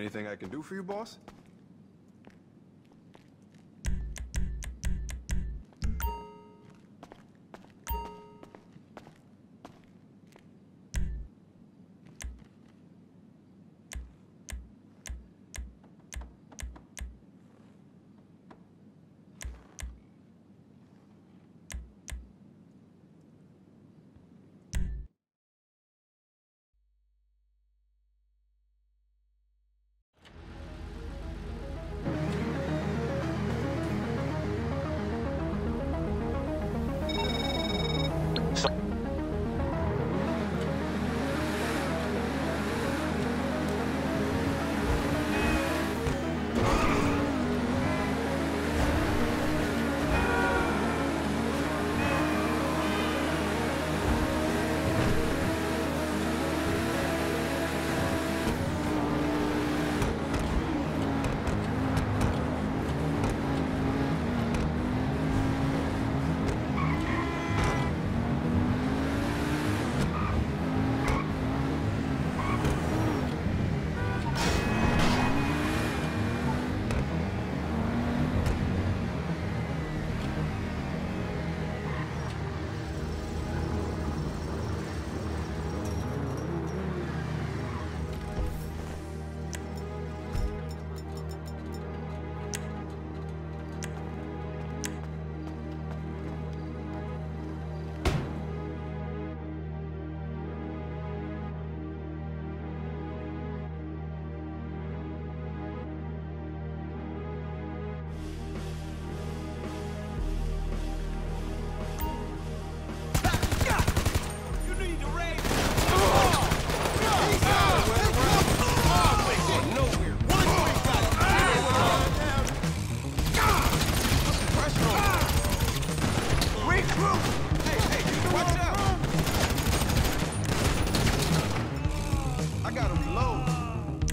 Anything I can do for you, boss?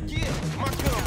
Yeah, my gun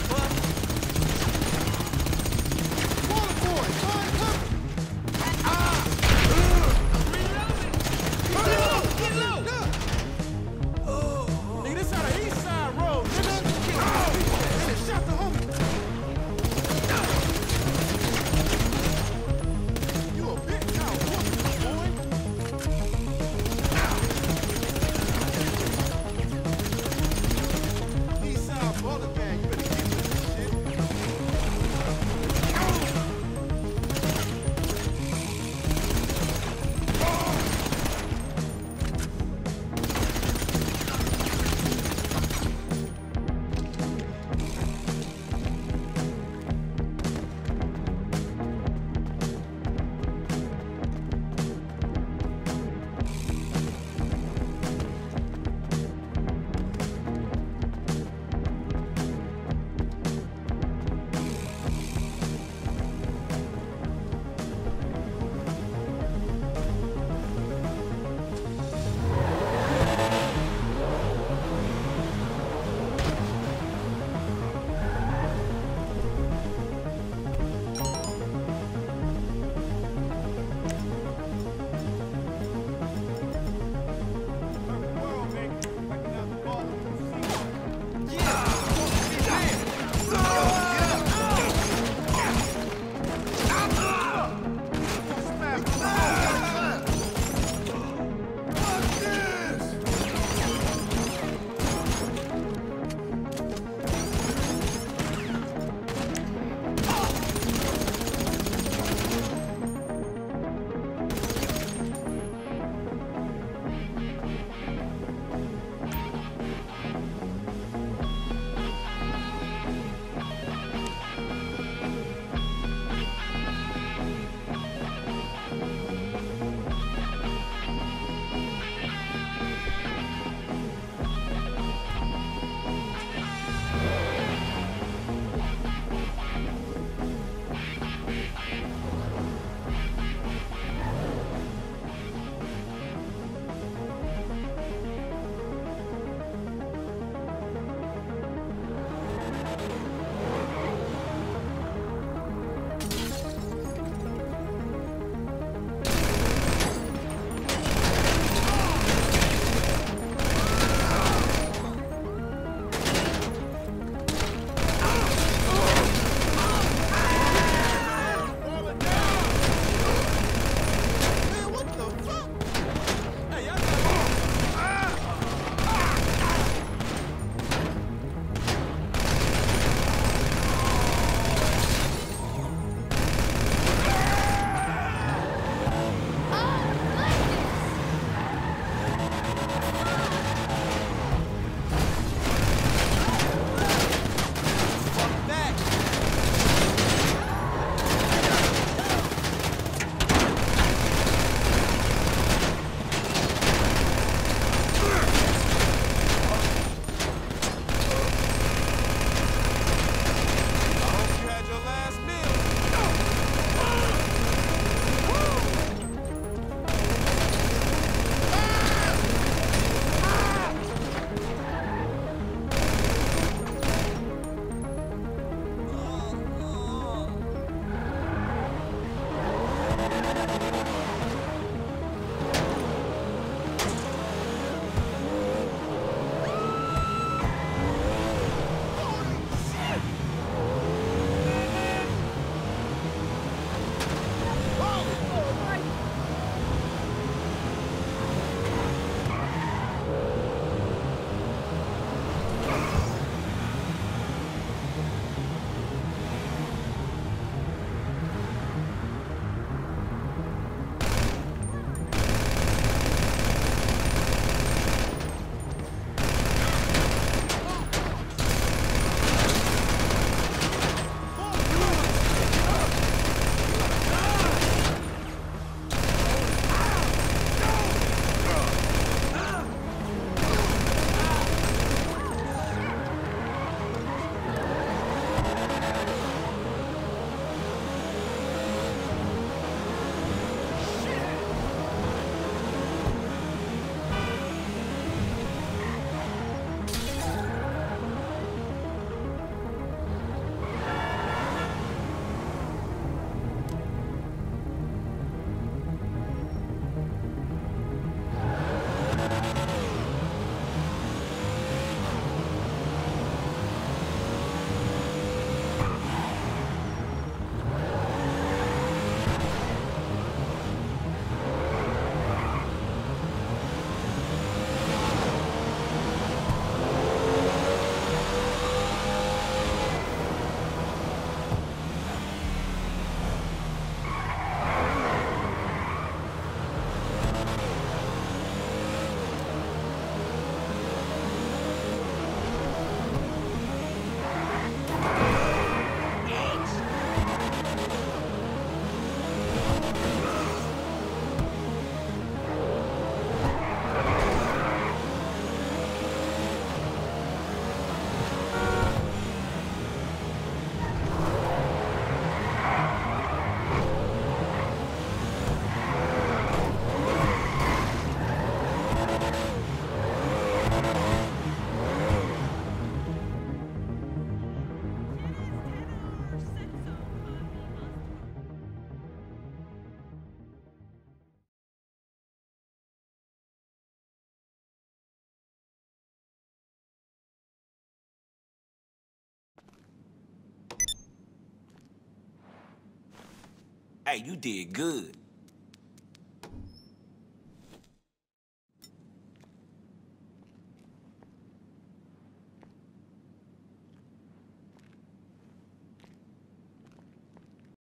Hey, you did good.